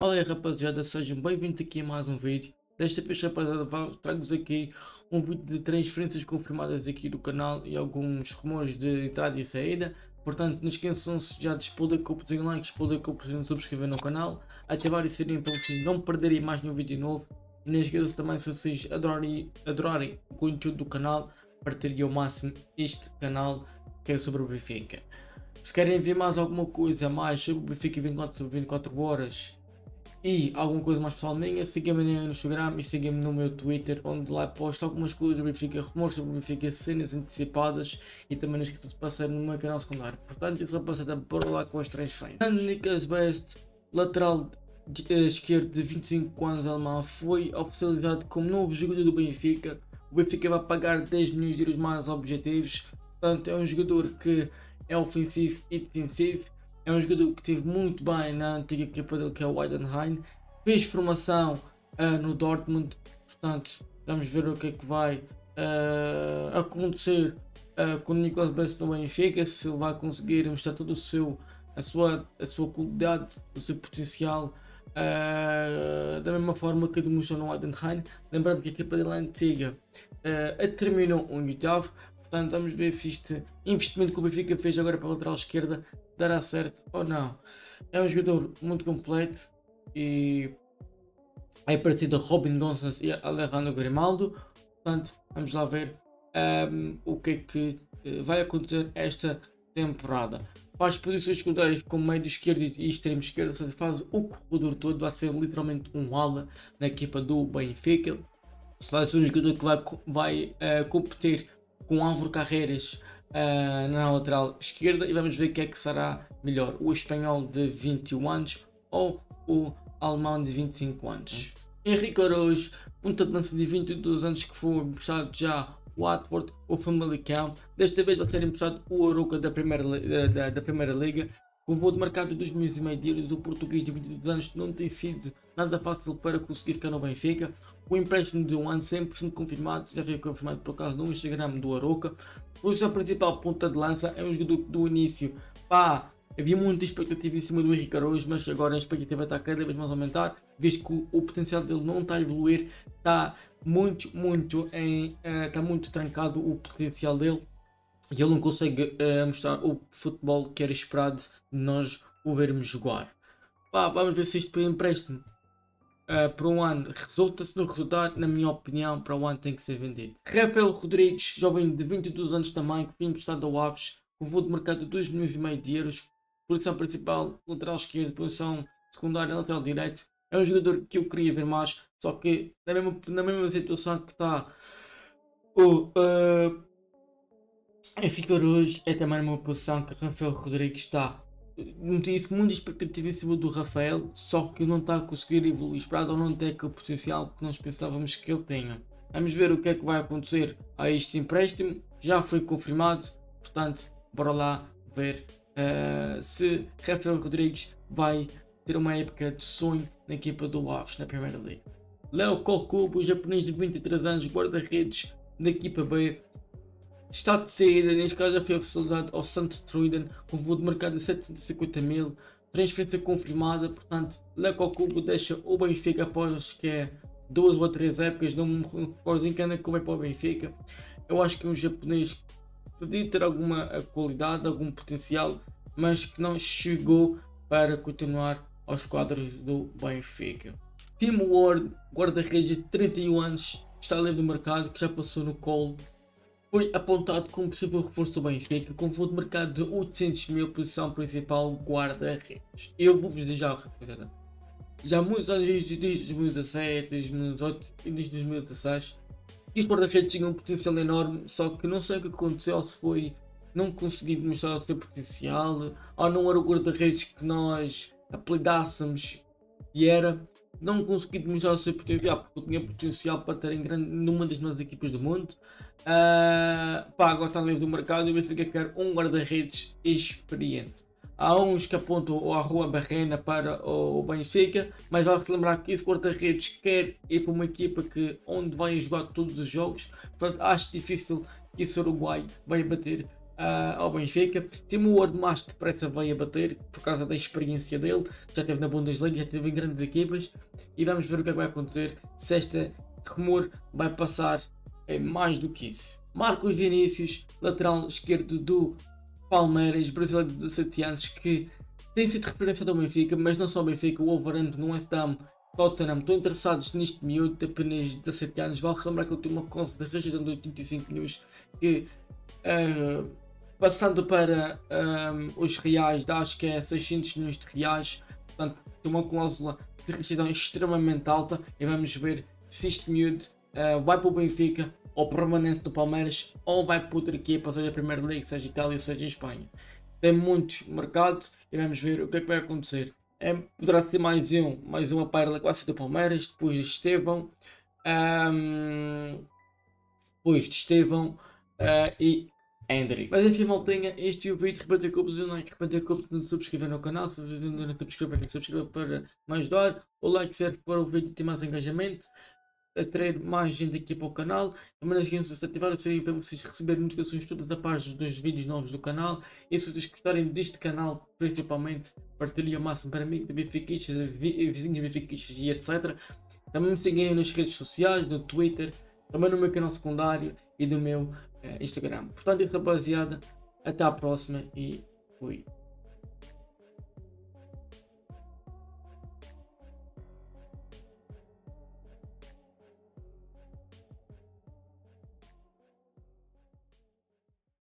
Fala aí rapaziada, sejam bem-vindos aqui a mais um vídeo. Desta vez rapaziada trago-vos aqui um vídeo de transferências confirmadas aqui do canal e alguns rumores de entrada e saída. Portanto, não esqueçam-se já de explodir com o like, explodir com o subscrever no canal, ativar e sininho para vocês não perderem mais nenhum vídeo novo. E não esqueçam-se também se vocês adorarem, adorarem o conteúdo do canal, partilhem ao máximo este canal que é sobre o Benfica. Se querem ver mais alguma coisa mais sobre o Benfica 24 24 horas e alguma coisa mais pessoal minha, siga-me no Instagram e siga-me no meu Twitter, onde lá posto algumas coisas sobre o Benfica, rumores Benfica, cenas antecipadas e também não esqueça de passar no meu canal secundário. Portanto, isso rapaziada, bora lá com as transferências. Nicolas Best, lateral de, uh, esquerdo de 25 anos alemão, foi oficializado como novo jogador do Benfica. O Benfica vai pagar 10 milhões de euros mais objetivos. Portanto, é um jogador que é ofensivo e defensivo é um jogador que esteve muito bem na antiga equipa dele que é o Weidenheim. Fez formação uh, no Dortmund, portanto vamos ver o que é que vai uh, acontecer uh, com o Nicolas Best no Benfica, se ele vai conseguir mostrar todo o seu, a sua, a sua qualidade, o seu potencial. Uh, da mesma forma que demonstrou no Weidenheim, lembrando que a equipa dele é antiga uh, terminou um oitavo, Portanto, vamos ver se este investimento que o Benfica fez agora para a lateral esquerda dará certo ou não. É um jogador muito completo e é parecido a Robin Gonsens e a Alejandro Grimaldo. Portanto, vamos lá ver um, o que é que eh, vai acontecer esta temporada. Para as posições secundárias como meio esquerdo e extremo esquerdo, seja, faz o corredor todo, vai ser literalmente um ala na equipa do Benfica. Vai ser um jogador que vai, vai uh, competir com Álvaro Carreiras uh, na lateral esquerda e vamos ver o que é que será melhor, o espanhol de 21 anos ou o alemão de 25 anos. Henrique Araújo, ponta de lança de 22 anos que foi emprestado já o Watford, o Famalicão, desta vez vai ser emprestado o Aroca da primeira, da, da primeira Liga, com o voo de mercado de 2 milhões e meio de euros, o português de 22 anos não tem sido nada fácil para conseguir ficar no Benfica. O empréstimo de um ano 100% confirmado, já foi confirmado por causa no Instagram do Aroca. O seu principal ponta de lança é um jogador do início, pá, havia muita expectativa em cima do Henrique Araújo, mas agora a expectativa está cada vez mais a aumentar, visto que o, o potencial dele não está a evoluir, está muito, muito, em, uh, está muito trancado o potencial dele e ele não consegue uh, mostrar o futebol que era esperado de nós o vermos jogar. Pá, vamos ver se isto empréstimo uh, por um ano resulta, se não resultar, na minha opinião, para o ano tem que ser vendido. Rafael Rodrigues, jovem de 22 anos também, que foi emprestado ao Aves, com voo de mercado de 2 milhões e meio de euros, posição principal, lateral esquerdo, posição secundária, lateral direito. É um jogador que eu queria ver mais, só que na mesma, na mesma situação que está o uh, Benfica hoje é também numa posição que Rafael Rodrigues está não tinha muita expectativa em cima do Rafael, só que não está a conseguir evoluir esperado ou não tem aquele potencial que nós pensávamos que ele tinha. Vamos ver o que é que vai acontecer a este empréstimo, já foi confirmado, portanto, bora lá ver uh, se Rafael Rodrigues vai ter uma época de sonho na equipa do Aves na Primeira Liga. Léo Kokubo, japonês de 23 anos, guarda-redes da equipa B, Está de saída, neste caso já foi oficializado ao St. Truiden, com voo de mercado de 750 mil, transferência confirmada, portanto, Leco Cubo deixa o Benfica após que é duas ou três épocas, não me recordo em que ano é que vai para o Benfica. Eu acho que um japonês podia ter alguma qualidade, algum potencial, mas que não chegou para continuar aos quadros do Benfica. Timo Ward, guarda-redes de 31 anos, está livre do mercado, que já passou no colo foi apontado como possível reforço do Benfica com fundo de mercado de 800 mil, posição principal guarda-redes. Eu vou-vos dizer já, rapaziada. Já há muitos anos, desde 2017, 2018 e desde 2016, que os guarda-redes tinham um potencial enorme, só que não sei o que aconteceu, se foi não consegui mostrar o seu potencial, ou não era o guarda-redes que nós apelidássemos e era não consegui demonstrar o seu potencial porque eu tinha potencial para estar em grande numa das melhores equipas do mundo. Uh, pá, agora está livre do mercado e o Benfica quer um guarda-redes experiente. Há uns que apontam a Rua Barrena para o Benfica, mas vale-se lembrar que esse guarda-redes quer ir para uma equipa que, onde vai jogar todos os jogos. Portanto, acho difícil que esse Uruguai vai bater uh, ao Benfica. Timo Ward mais depressa veio a bater por causa da experiência dele. Já esteve na Bundesliga, já esteve em grandes equipas. E vamos ver o que, é que vai acontecer se este rumor vai passar em mais do que isso. Marcos Vinícius, lateral esquerdo do Palmeiras, brasileiro de 17 anos, que tem sido referência do Benfica, mas não só o Benfica, o Wolverhampton, o West Ham, Tottenham, estão interessados neste miúdo de apenas 17 anos. Vale lembrar que ele tem uma costa de região de 85 milhões que uh, passando para um, os reais, acho que é 600 milhões de reais, portanto tem uma cláusula de restrição extremamente alta e vamos ver se este miúdo uh, vai para o Benfica ou permanece do Palmeiras ou vai para outra equipa, seja a Primeira Liga, seja Itália, seja Espanha. Tem muito mercado e vamos ver o que é que vai acontecer. É, poderá ser mais um, mais uma paira classe do Palmeiras, depois de Estevão, um, depois de Estevão uh, e Mas enfim, maltenha, este é o vídeo. Rebater cubos e like, rebater cubos de subscrever no canal. Se você ainda não subscrever, subscrever para me ajudar. O like serve para o vídeo ter mais engajamento, atrair mais gente aqui para o canal. Também não esqueçam de ativar o sininho para vocês receberem notificações todas as páginas dos vídeos novos do canal. E se vocês gostarem deste canal, principalmente, partilhem o máximo para de benfiquistas, vizinhos benfiquistas e etc. Também me sigam nas redes sociais, no Twitter, também no meu canal secundário e no meu Instagram. Portanto, isso rapaziada, até à próxima e fui.